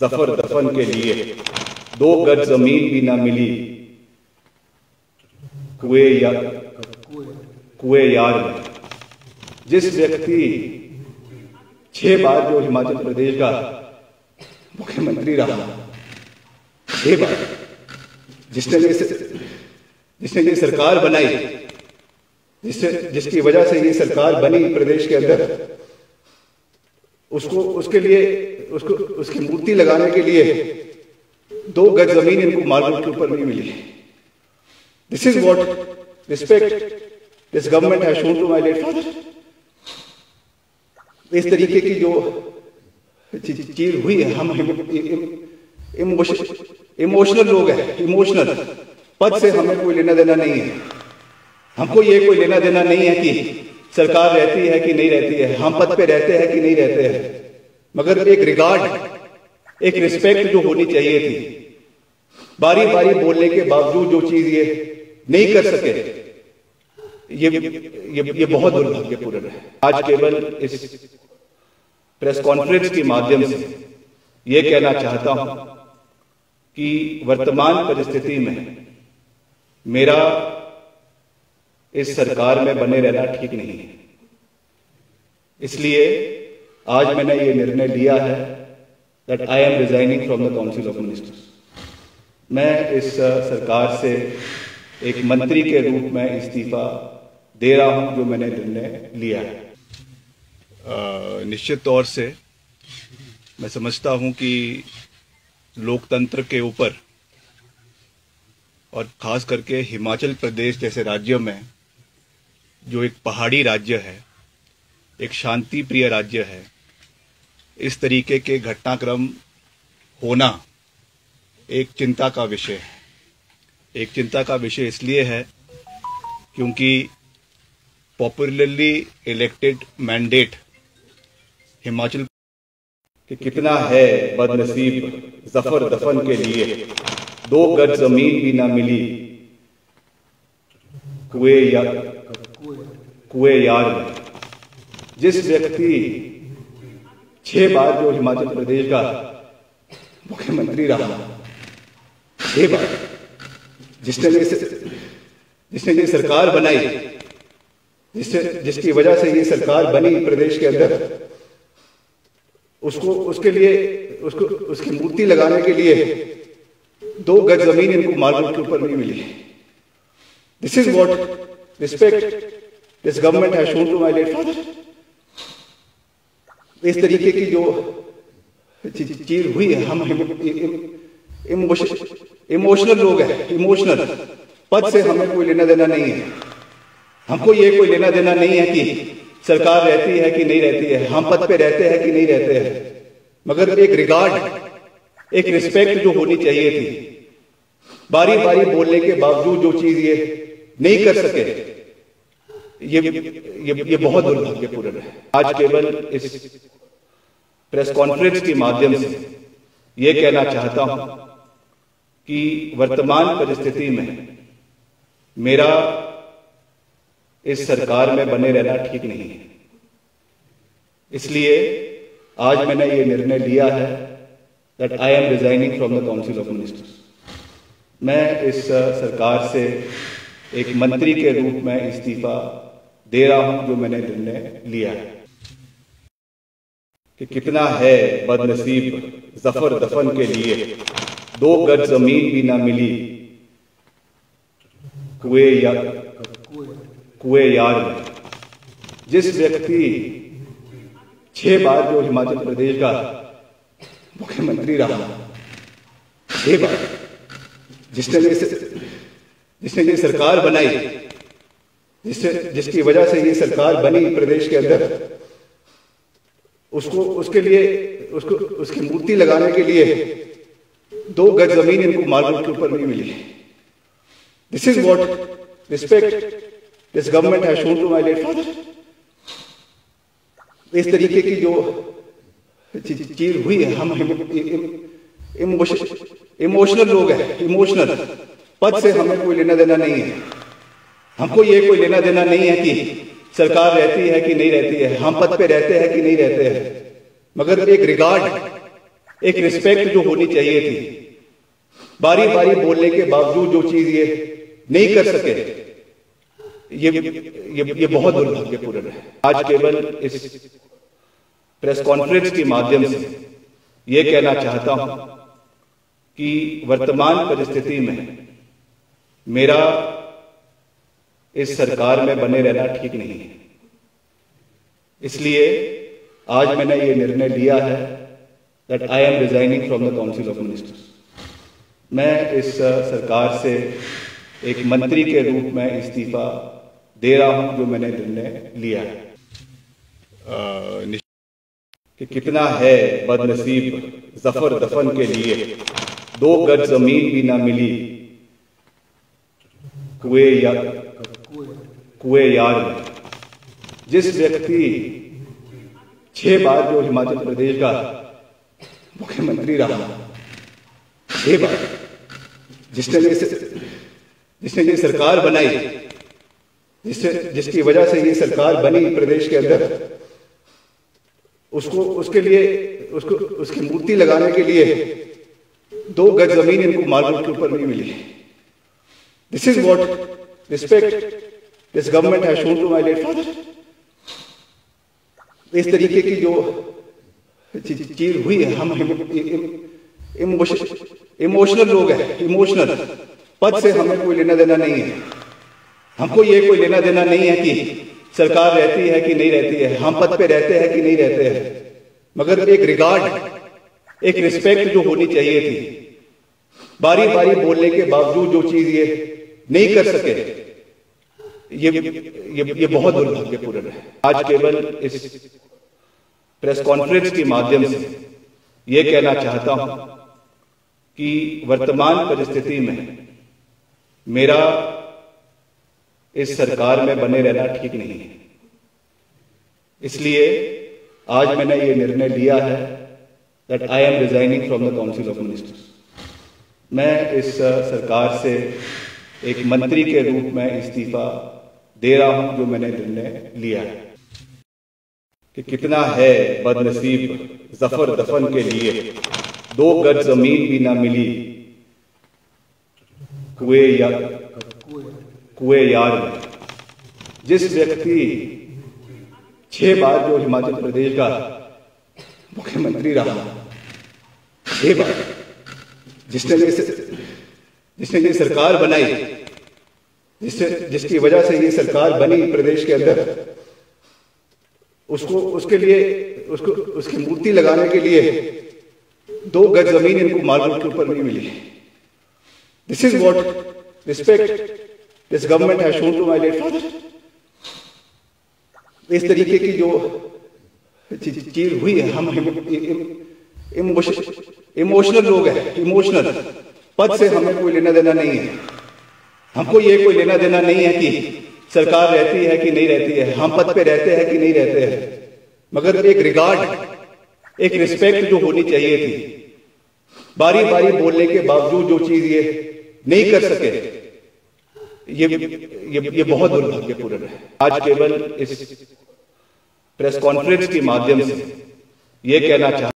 ज़फ़र दफन के लिए। दो गज ज़मीन भी ना मिली। कुए या कुए यार। जिस व्यक्ति छह बार जो हिमाचल प्रदेश का मुख्यमंत्री रहा, छह बार। जिसने ये जिसने ये सरकार बनाई, जिससे जिसकी वजह से ये सरकार बनी प्रदेश के अंदर उसको, उसके लिए, उसको, उसकी मूर्ति लगाने के लिए दो गज ज़मीन इनको मार्बल के ऊपर नहीं मिली। This is what respect this government has shown to my late father इस तरीके की जो चीज़ हुई है, हम इमोशनल लोग हैं इमोशनल पद से हमें कोई लेना देना नहीं है। हमको ये कोई लेना देना नहीं है कि सरकार रहती है कि नहीं रहती है? हम पद पे रहते हैं कि नहीं रहते हैं? मगर एक रिगार्ड एक रिस्पेक्ट जो होनी चाहिए थी। बारी बारी बोलने के बावजूद जो चीज़ ये नहीं कर सके, ये ये ये बहुत दुर्भाग्यपूर्ण है। आज केवल इस प्रेस कॉन्फ्रेंस के माध्यम से ये कहना चाहता हूँ कि वर्तमान परिस्थिति में मेरा इस सरकार में बने रहना ठीक नहीं है। इसलिए आज मैंने ये निर्णय लिया है that I am resigning from the council of ministers मैं इस सरकार से एक मंत्री के रूप में इस्तीफा दे रहा हूँ जो मैंने निर्णय लिया है। निश्चित तौर से मैं समझता हूँ कि लोकतंत्र के ऊपर और खास करके हिमाचल प्रदेश जैसे राज्यों में जो एक पहाड़ी राज्य है, एक शांति प्रिय राज्य है, इस तरीके के घटनाक्रम होना एक चिंता का विषय है। एक चिंता का विषय इसलिए है क्योंकि पॉपुलरली इलेक्टेड मैंडेट हिमाचल कि कितना है बदनसीब ज़फ़र दफन के लिए, दो गज ज़मीन भी ना मिली, कुए या कुए यार में। जिस व्यक्ति छह बार जो हिमाचल प्रदेश का मुख्यमंत्री रहा, छह बार, जिसने जिसने ये सरकार बनाई, जिससे, जिसकी वजह से ये सरकार बनी प्रदेश के अंदर, उसको, उसके लिए, उसको, उसकी मूर्ति लगाने के लिए दो गज ज़मीन इनको मार्बल के ऊपर नहीं मिली। This is what respect this government has shown to my late father इस तरीके की जो चीज़ हुई है, हम इमोशनल लोग हैं इमोशनल पद से हमें कोई लेना देना नहीं है। हमको ये कोई लेना देना नहीं है कि सरकार रहती है कि नहीं रहती है। हम पद पे रहते हैं कि नहीं रहते हैं। मगर एक रिगार्ड एक रिस्पेक्ट जो होनी चाहिए थी। बारी बारी बोलने के बावजूद जो चीज़ ये नहीं कर सके ये ये ये बहुत दुर्भाग्यपूर्ण है। आज केवल इस प्रेस कॉन्फ्रेंस के माध्यम से ये कहना चाहता हूँ कि वर्तमान परिस्थिति में मेरा इस सरकार में बने रहना ठीक नहीं है। इसलिए आज मैंने ये निर्णय लिया है that I am resigning from the council of ministers मैं इस सरकार से एक मंत्री के रूप में इस्तीफा दे रहा हूँ जो मैंने निर्णय लिया है कि कितना है बदनसीब ज़फ़र दफन के लिए, दो गज ज़मीन भी ना मिली, कुए या कुए यार जिस व्यक्ति छह बार जो हिमाचल प्रदेश का मुख्यमंत्री रहा, छह बार, जिसने जिसने सरकार बनाई जिससे, जिसकी वजह से ये सरकार बनी प्रदेश के अंदर, उसको, उसके लिए, उसको, उसकी मूर्ति लगाने के लिए दो गज ज़मीन इनको मार्बल के ऊपर नहीं मिली। This is what respect this government has shown to my late father इस तरीके की जो चीज़ हुई है, हम इमोशनल लोग हैं, इमोशनल। पद से हमें कोई लेना देना नहीं है। हमको ये कोई लेना देना नहीं है कि सरकार रहती है कि नहीं रहती है। हम पद पे रहते हैं कि नहीं रहते हैं। मगर एक रिगार्ड एक रिस्पेक्ट जो होनी चाहिए थी। बारी बारी बोलने के बावजूद जो चीज़ ये नहीं कर सके, ये ये ये बहुत दुर्भाग्यपूर्ण है। आज केवल इस प्रेस कॉन्फ्रेंस के माध्यम से ये कहना चाहता हूँ कि वर्तमान परिस्थिति में मेरा इस सरकार में बने रहना ठीक नहीं है। इसलिए आज मैंने ये निर्णय लिया है that I am resigning from the council of ministers मैं इस सरकार से एक मंत्री के रूप में इस्तीफा दे रहा हूँ जो मैंने निर्णय लिया है। कि कितना है बदनसीब ज़फ़र दफन के लिए। दो गज ज़मीन भी ना मिली। कुए या कुए यार में। जिस व्यक्ति छह बार जो हिमाचल प्रदेश का मुख्यमंत्री रहा, छह बार, जिसने जिसने ये सरकार बनाई, जिससे, जिसकी वजह से ये सरकार बनी प्रदेश के अंदर, उसको, उसके लिए, उसको, उसकी मूर्ति लगाने के लिए दो गज ज़मीन इनको मार्बल के ऊपर नहीं मिली। This is what respect this government has shown to my late father इस तरीके की जो चीज़ हुई है, हम इमोशनल लोग हैं इमोशनल पद से हमें कोई लेना देना नहीं है। हमको ये कोई लेना देना नहीं है कि सरकार रहती है कि नहीं रहती है। हम पद पे रहते हैं कि नहीं रहते हैं। मगर एक रिगार्ड एक रिस्पेक्ट जो होनी चाहिए थी। बारी बारी बोलने के बावजूद जो चीज़ ये नहीं कर सके। ये ये ये बहुत दुर्भाग्यपूर्ण है। आज केवल इस प्रेस कॉन्फ्रेंस के माध्यम से ये कहना चाहता हूँ कि वर्तमान परिस्थिति में मेरा इस सरकार में बने रहना ठीक नहीं है। इसलिए आज मैंने ये निर्णय लिया है that I am resigning from the council of ministers मैं इस सरकार से एक मंत्री के रूप में इस्तीफा दे रहा हूँ, जो मैंने निर्णय लिया है। कि कितना है बदनसीब ज़फ़र दफन के लिए। दो गज ज़मीन भी ना मिली। कुए या, कुए यार में। जिस व्यक्ति छह बार जो हिमाचल प्रदेश का मुख्यमंत्री रहा, छह बार, जिसने जिसने ये सरकार बनाई जिससे जिसकी वजह से ये सरकार बनी प्रदेश के अंदर, उसको, उसके लिए, उसको, उसकी मूर्ति लगाने के लिए दो गज ज़मीन इनको मार्बल के ऊपर नहीं मिली। This is what respect this government has shown to my late father इस तरीके की जो चीज़ हुई है, हम इमोशनल लोग हैं, इमोशनल। पद से हमें कोई लेना देना नहीं है। हमको ये कोई लेना देना नहीं है कि सरकार रहती है कि नहीं रहती है। हम पद पे रहते हैं कि नहीं रहते हैं। मगर एक रिगार्ड एक रिस्पेक्ट जो होनी चाहिए थी। बारी बारी बोलने के बावजूद जो चीज़ ये नहीं कर सके, ये ये ये बहुत दुर्भाग्यपूर्ण है। आज केवल इस प्रेस कॉन्फ्रेंस के माध्यम से ये कहना चाहता